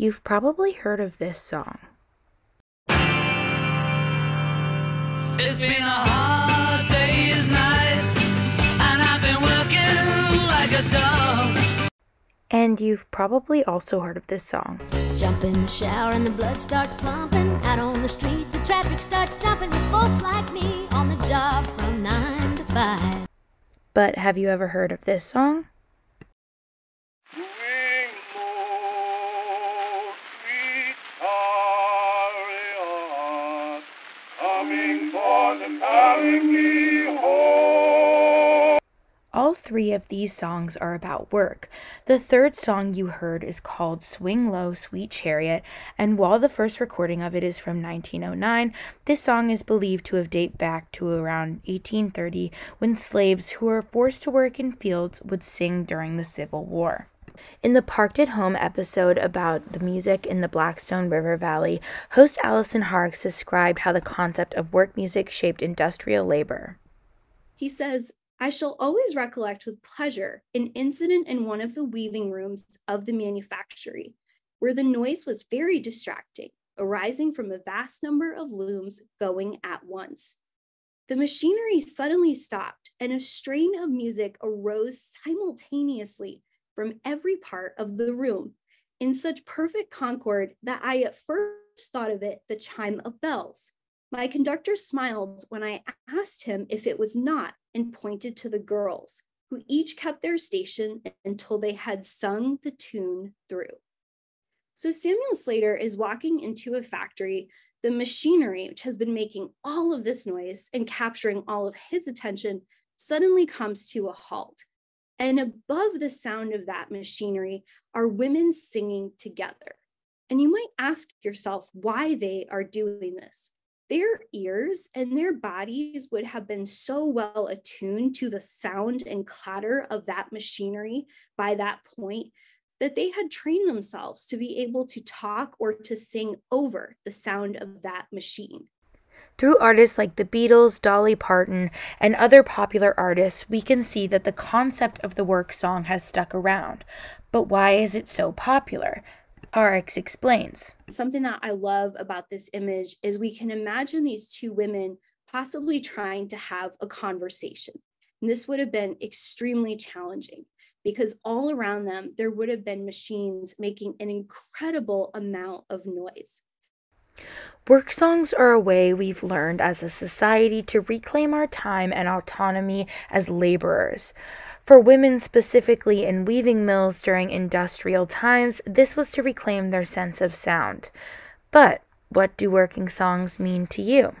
You've probably heard of this song. It's been a hard day's night, and I've been working like a dog. And you've probably also heard of this song. Jump in the shower and the blood starts pumping. Out on the streets, the traffic starts jumping with folks like me on the job from 9 to 5. But have you ever heard of this song? Coming me home. All three of these songs are about work. The third song you heard is called Swing Low, Sweet Chariot, and while the first recording of it is from 1909, this song is believed to have date back to around 1830 when slaves who were forced to work in fields would sing during the Civil War. In the Parked at Home episode about the music in the Blackstone River Valley, host Allison Horrocks described how the concept of work music shaped industrial labor. He says, I shall always recollect with pleasure an incident in one of the weaving rooms of the manufactory, where the noise was very distracting, arising from a vast number of looms going at once. The machinery suddenly stopped, and a strain of music arose simultaneously from every part of the room in such perfect concord that I at first thought of it the chime of bells. My conductor smiled when I asked him if it was not and pointed to the girls, who each kept their station until they had sung the tune through. So Samuel Slater is walking into a factory. The machinery, which has been making all of this noise and capturing all of his attention, suddenly comes to a halt. And above the sound of that machinery are women singing together. And you might ask yourself why they are doing this their ears and their bodies would have been so well attuned to the sound and clatter of that machinery by that point that they had trained themselves to be able to talk or to sing over the sound of that machine. Through artists like the Beatles, Dolly Parton, and other popular artists, we can see that the concept of the work song has stuck around. But why is it so popular? Horrocks explains. Something that I love about this image is we can imagine these two women possibly trying to have a conversation. And this would have been extremely challenging because all around them, there would have been machines making an incredible amount of noise. Work songs are a way we've learned as a society to reclaim our time and autonomy as laborers. For women, specifically in weaving mills during industrial times, this was to reclaim their sense of sound. But what do working songs mean to you?